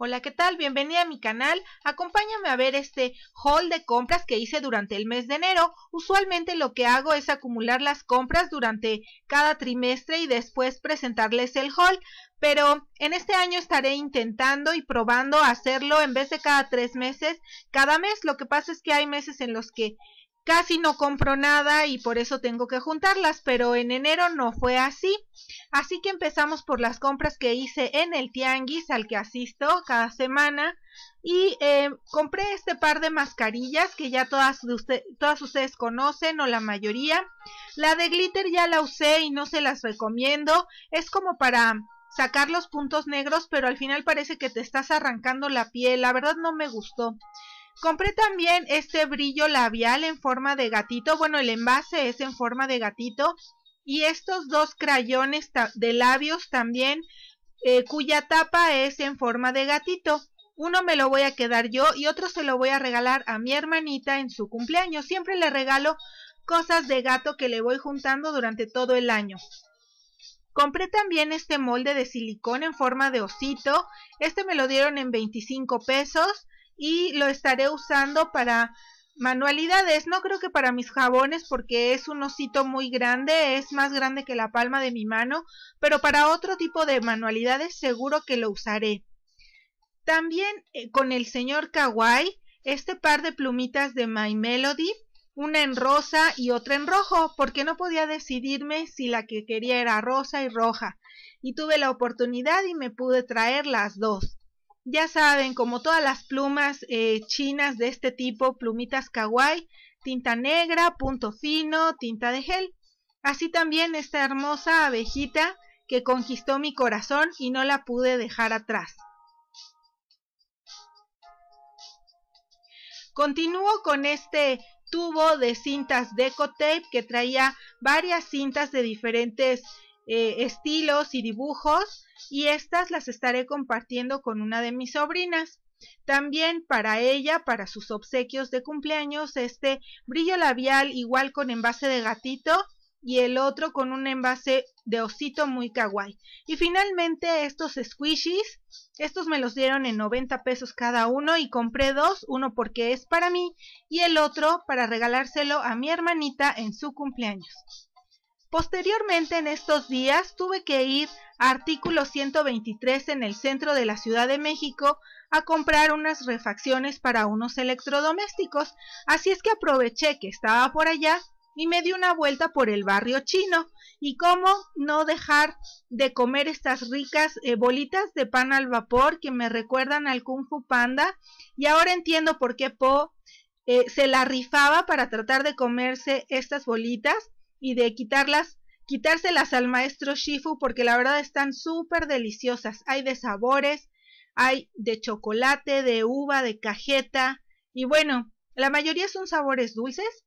Hola, ¿qué tal? Bienvenida a mi canal. Acompáñame a ver este haul de compras que hice durante el mes de enero. Usualmente lo que hago es acumular las compras durante cada trimestre y después presentarles el haul. Pero en este año estaré intentando y probando hacerlo en vez de cada tres meses, cada mes. Lo que pasa es que hay meses en los que casi no compro nada y por eso tengo que juntarlas, pero en enero no fue así. Así que empezamos por las compras que hice en el tianguis al que asisto cada semana y eh, compré este par de mascarillas que ya todas, todas ustedes conocen o la mayoría. La de glitter ya la usé y no se las recomiendo. Es como para sacar los puntos negros, pero al final parece que te estás arrancando la piel. La verdad no me gustó. Compré también este brillo labial en forma de gatito. Bueno, el envase es en forma de gatito. Y estos dos crayones de labios también, eh, cuya tapa es en forma de gatito. Uno me lo voy a quedar yo y otro se lo voy a regalar a mi hermanita en su cumpleaños. Siempre le regalo cosas de gato que le voy juntando durante todo el año. Compré también este molde de silicón en forma de osito. Este me lo dieron en 25 pesos y lo estaré usando para manualidades. No creo que para mis jabones porque es un osito muy grande, es más grande que la palma de mi mano, pero para otro tipo de manualidades seguro que lo usaré. También eh, con el señor Kawaii, este par de plumitas de My Melody, una en rosa y otra en rojo, porque no podía decidirme si la que quería era rosa y roja. Y tuve la oportunidad y me pude traer las dos. Ya saben, como todas las plumas eh, chinas de este tipo, plumitas kawaii, tinta negra, punto fino, tinta de gel. Así también esta hermosa abejita que conquistó mi corazón y no la pude dejar atrás. Continúo con este tubo de cintas Deco Tape que traía varias cintas de diferentes eh, estilos y dibujos y estas las estaré compartiendo con una de mis sobrinas. También para ella, para sus obsequios de cumpleaños, este brillo labial igual con envase de gatito y el otro con un envase de osito muy kawaii. Y finalmente estos squishies, estos me los dieron en 90 pesos cada uno y compré dos, uno porque es para mí y el otro para regalárselo a mi hermanita en su cumpleaños. Posteriormente en estos días tuve que ir a artículo 123 en el centro de la Ciudad de México a comprar unas refacciones para unos electrodomésticos, así es que aproveché que estaba por allá y me di una vuelta por el barrio chino. Y cómo no dejar de comer estas ricas eh, bolitas de pan al vapor que me recuerdan al Kung Fu Panda. Y ahora entiendo por qué Po eh, se la rifaba para tratar de comerse estas bolitas y de quitarlas, quitárselas al maestro Shifu porque la verdad están súper deliciosas. Hay de sabores, hay de chocolate, de uva, de cajeta y bueno, la mayoría son sabores dulces,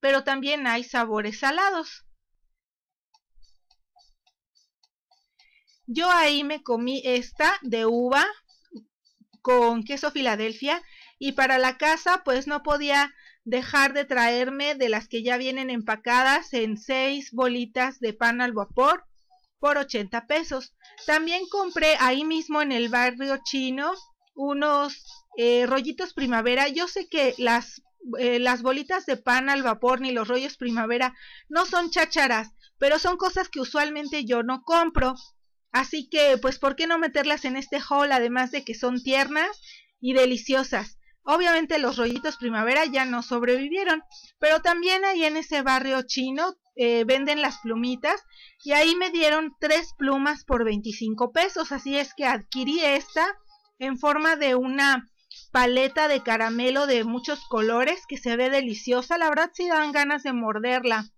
pero también hay sabores salados. Yo ahí me comí esta de uva con queso Filadelfia y para la casa pues no podía dejar de traerme de las que ya vienen empacadas en seis bolitas de pan al vapor por 80 pesos. También compré ahí mismo en el barrio chino unos eh, rollitos primavera. Yo sé que las, eh, las bolitas de pan al vapor ni los rollos primavera no son chácharas, pero son cosas que usualmente yo no compro. Así que, pues, ¿por qué no meterlas en este haul? Además de que son tiernas y deliciosas. Obviamente los rollitos primavera ya no sobrevivieron, pero también ahí en ese barrio chino eh, venden las plumitas y ahí me dieron tres plumas por 25 pesos, así es que adquirí esta en forma de una paleta de caramelo de muchos colores que se ve deliciosa, la verdad sí dan ganas de morderla.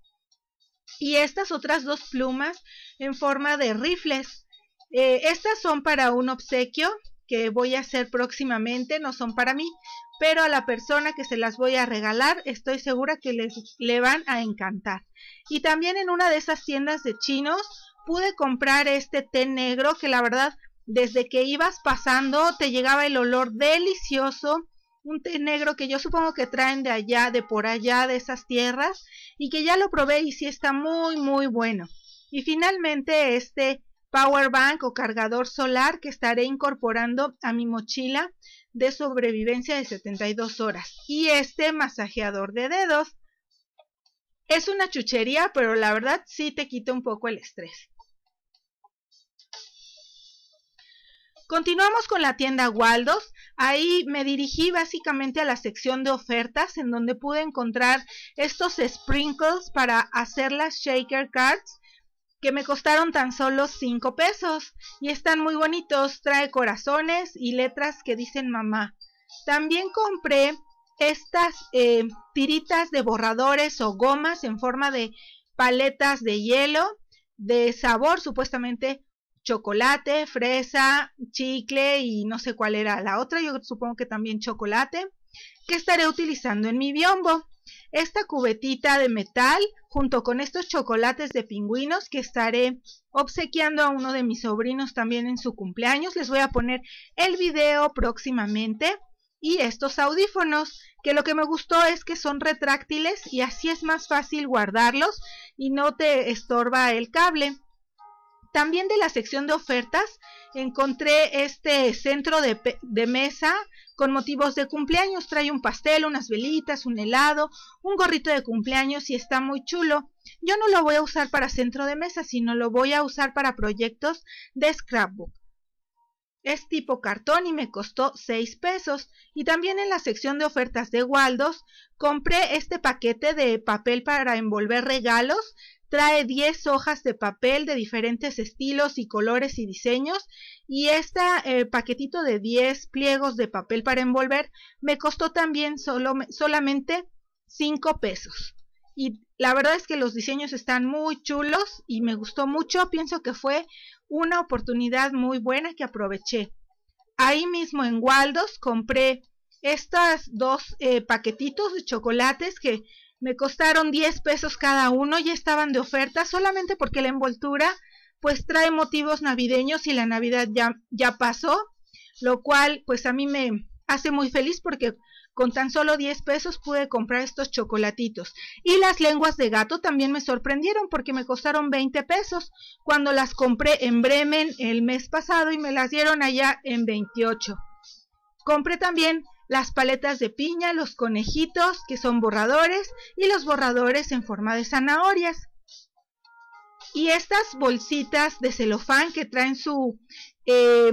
Y estas otras dos plumas en forma de rifles. Eh, estas son para un obsequio que voy a hacer próximamente, no son para mí, pero a la persona que se las voy a regalar estoy segura que les le van a encantar. Y también en una de esas tiendas de chinos pude comprar este té negro que la verdad desde que ibas pasando te llegaba el olor delicioso, un té negro que yo supongo que traen de allá, de por allá, de esas tierras, y que ya lo probé y sí está muy muy bueno. Y finalmente este power bank o cargador solar que estaré incorporando a mi mochila de sobrevivencia de 72 horas. Y este masajeador de dedos es una chuchería, pero la verdad sí te quita un poco el estrés. Continuamos con la tienda Waldos. Ahí me dirigí básicamente a la sección de ofertas en donde pude encontrar estos sprinkles para hacer las shaker cards que me costaron tan solo 5 pesos y están muy bonitos, trae corazones y letras que dicen mamá. También compré estas eh, tiritas de borradores o gomas en forma de paletas de hielo de sabor supuestamente chocolate, fresa, chicle y no sé cuál era la otra, yo supongo que también chocolate, que estaré utilizando en mi biombo. Esta cubetita de metal junto con estos chocolates de pingüinos que estaré obsequiando a uno de mis sobrinos también en su cumpleaños. Les voy a poner el video próximamente. Y estos audífonos, que lo que me gustó es que son retráctiles y así es más fácil guardarlos y no te estorba el cable. También de la sección de ofertas encontré este centro de, mesa con motivos de cumpleaños. Trae un pastel, unas velitas, un helado, un gorrito de cumpleaños y está muy chulo. Yo no lo voy a usar para centro de mesa, sino lo voy a usar para proyectos de scrapbook. Es tipo cartón y me costó 6 pesos. Y también en la sección de ofertas de Waldos compré este paquete de papel para envolver regalos Trae 10 hojas de papel de diferentes estilos y colores y diseños y este eh, paquetito de 10 pliegos de papel para envolver me costó también solo, solamente 5 pesos. Y la verdad es que los diseños están muy chulos y me gustó mucho. Pienso que fue una oportunidad muy buena que aproveché. Ahí mismo en Waldos compré estos dos eh, paquetitos de chocolates que me costaron 10 pesos cada uno y estaban de oferta solamente porque la envoltura pues trae motivos navideños y la Navidad ya, ya pasó, lo cual pues a mí me hace muy feliz porque con tan solo 10 pesos pude comprar estos chocolatitos. Y las lenguas de gato también me sorprendieron porque me costaron 20 pesos cuando las compré en Bremen el mes pasado y me las dieron allá en 28. Compré también las paletas de piña, los conejitos, que son borradores, y los borradores en forma de zanahorias. Y estas bolsitas de celofán que traen su eh,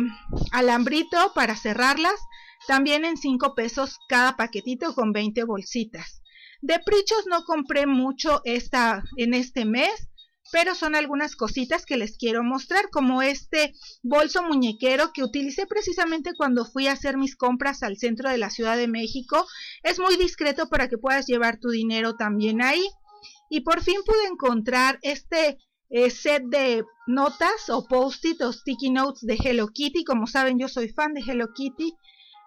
alambrito para cerrarlas, también en 5 pesos cada paquetito con 20 bolsitas. De prichos no compré mucho esta, en este mes, pero son algunas cositas que les quiero mostrar, como este bolso muñequero que utilicé precisamente cuando fui a hacer mis compras al centro de la Ciudad de México. Es muy discreto para que puedas llevar tu dinero también ahí. Y por fin pude encontrar este eh, set de notas o post-it o sticky notes de Hello Kitty. Como saben, yo soy fan de Hello Kitty.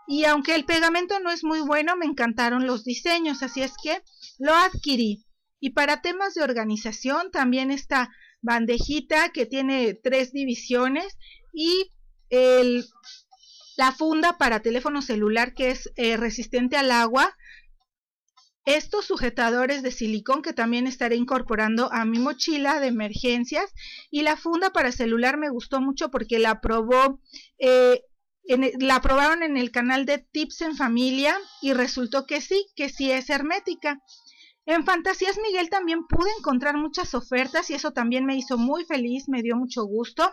Y aunque el pegamento no es muy bueno, me encantaron los diseños, así es que lo adquirí. Y para temas de organización, también esta bandejita que tiene tres divisiones y la funda para teléfono celular que es eh, resistente al agua. Estos sujetadores de silicón que también estaré incorporando a mi mochila de emergencias. Y la funda para celular me gustó mucho porque la probó eh, la probaron en el canal de Tips en Familia y resultó que sí, que sí es hermética. En Fantasías Miguel también pude encontrar muchas ofertas y eso también me hizo muy feliz, me dio mucho gusto.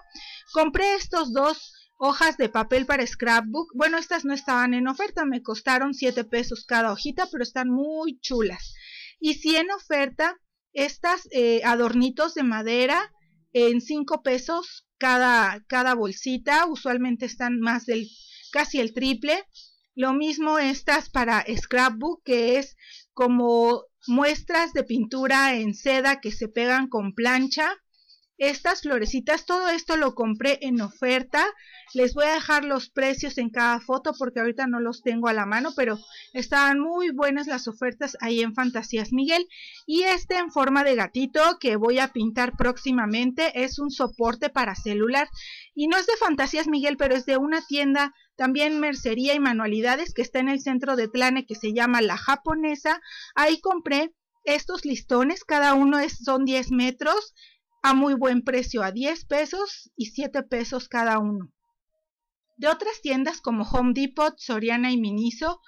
Compré estos dos hojas de papel para scrapbook. Bueno, estas no estaban en oferta, me costaron 7 pesos cada hojita, pero están muy chulas. Y si en oferta, estas eh, adornitos de madera en 5 pesos cada, cada bolsita, usualmente están más del casi el triple. Lo mismo estas para scrapbook, que es como muestras de pintura en seda que se pegan con plancha. Estas florecitas, todo esto lo compré en oferta. Les voy a dejar los precios en cada foto porque ahorita no los tengo a la mano, pero estaban muy buenas las ofertas ahí en Fantasías Miguel. Y este en forma de gatito que voy a pintar próximamente es un soporte para celular. Y no es de Fantasías Miguel, pero es de una tienda también mercería y manualidades que está en el centro de Tlane que se llama La Japonesa. Ahí compré estos listones, cada uno son 10 metros. A muy buen precio, a 10 pesos y 7 pesos cada uno. De otras tiendas como Home Depot, Soriana y Miniso,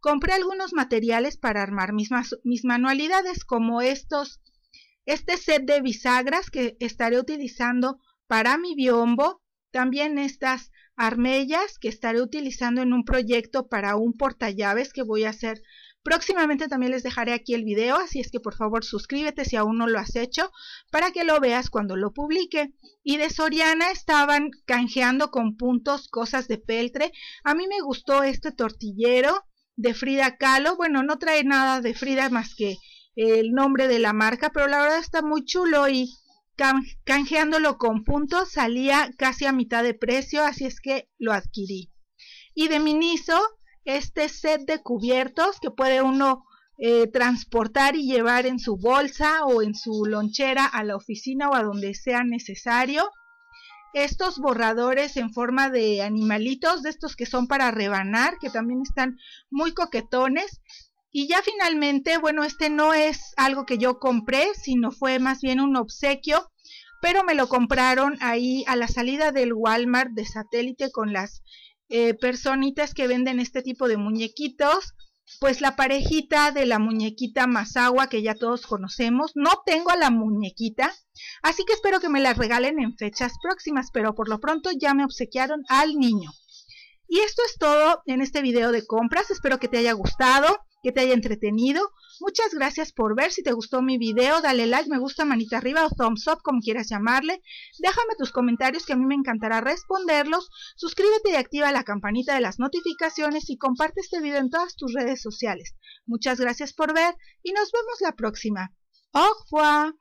compré algunos materiales para armar mis, mis manualidades, como estos, este set de bisagras que estaré utilizando para mi biombo, también estas armellas que estaré utilizando en un proyecto para un portallaves que voy a hacer Próximamente también les dejaré aquí el video, así es que por favor suscríbete si aún no lo has hecho para que lo veas cuando lo publique. Y de Soriana estaban canjeando con puntos cosas de peltre. A mí me gustó este tortillero de Frida Kahlo. Bueno, no trae nada de Frida más que el nombre de la marca, pero la verdad está muy chulo y canjeándolo con puntos salía casi a mitad de precio, así es que lo adquirí. Y de Miniso este set de cubiertos que puede uno eh, transportar y llevar en su bolsa o en su lonchera a la oficina o a donde sea necesario. Estos borradores en forma de animalitos, de estos que son para rebanar, que también están muy coquetones. Y ya finalmente, bueno, este no es algo que yo compré, sino fue más bien un obsequio, pero me lo compraron ahí a la salida del Walmart de satélite con las eh, personitas que venden este tipo de muñequitos, pues la parejita de la muñequita Masagua que ya todos conocemos. No tengo la muñequita, así que espero que me la regalen en fechas próximas, pero por lo pronto ya me obsequiaron al niño. Y esto es todo en este video de compras, espero que te haya gustado, que te haya entretenido. Muchas gracias por ver. Si te gustó mi video, dale like, me gusta, manita arriba o thumbs up, como quieras llamarle. Déjame tus comentarios que a mí me encantará responderlos. Suscríbete y activa la campanita de las notificaciones y comparte este video en todas tus redes sociales. Muchas gracias por ver y nos vemos la próxima. Au revoir.